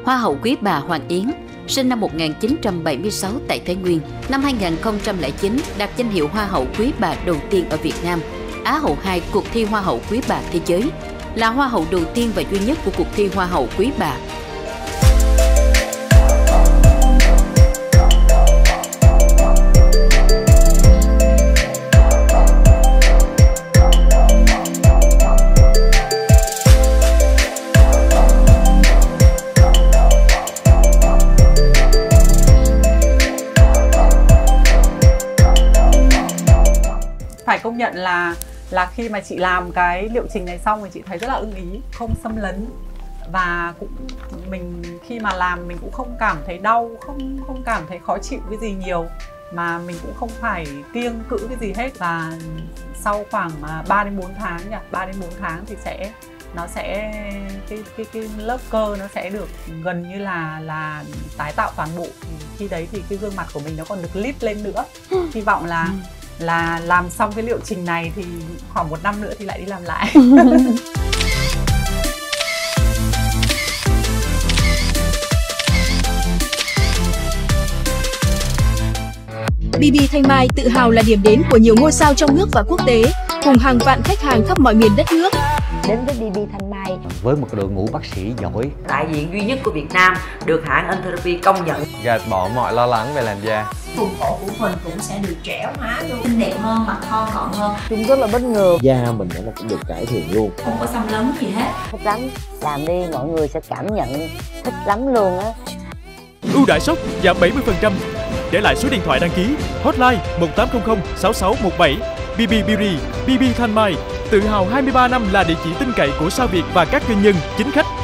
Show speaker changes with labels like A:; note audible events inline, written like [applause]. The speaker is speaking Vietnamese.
A: Hoa hậu quý bà Hoàng Yến, sinh năm 1976 tại Thái Nguyên, năm 2009 đạt danh hiệu Hoa hậu quý bà đầu tiên ở Việt Nam, Á hậu 2 cuộc thi Hoa hậu quý bà thế giới, là Hoa hậu đầu tiên và duy nhất của cuộc thi Hoa hậu quý bà.
B: Phải công nhận là là khi mà chị làm cái liệu trình này xong thì chị thấy rất là ưng ý không xâm lấn. Và cũng mình khi mà làm mình cũng không cảm thấy đau không không cảm thấy khó chịu cái gì nhiều. Mà mình cũng không phải kiêng cữ cái gì hết. Và sau khoảng 3 đến 4 tháng nhỉ 3 đến 4 tháng thì sẽ nó sẽ cái cái cái lớp cơ nó sẽ được gần như là là tái tạo toàn bộ. Thì khi đấy thì cái gương mặt của mình nó còn được lít lên nữa. Hy vọng là ừ là làm xong cái liệu trình này thì khoảng một năm nữa thì lại đi làm lại [laughs]
C: BB Thanh Mai tự hào là điểm đến của nhiều ngôi sao trong nước và quốc tế, cùng hàng vạn khách hàng khắp mọi miền đất nước.
D: Đến với BB Thanh Mai.
E: Với một đội ngũ bác sĩ giỏi,
F: đại diện duy nhất của Việt Nam được hãng Entherapy công nhận,
G: gạt bỏ mọi lo lắng về làn da.
H: Vùng cổ của mình cũng sẽ được trẻ hóa luôn xinh đẹp hơn mặt thon gọn hơn.
D: Chúng rất là bất ngờ.
E: Da mình nó cũng được cải thiện luôn.
H: Không có xăm lấn gì hết.
D: Thích lắm. Làm đi mọi người sẽ cảm nhận thích lắm luôn á.
I: Ưu đãi sốc giảm 70% để lại số điện thoại đăng ký hotline 1800 6617 BB Beauty BB Thanh Mai tự hào 23 năm là địa chỉ tin cậy của sao Việt và các doanh nhân, chính khách.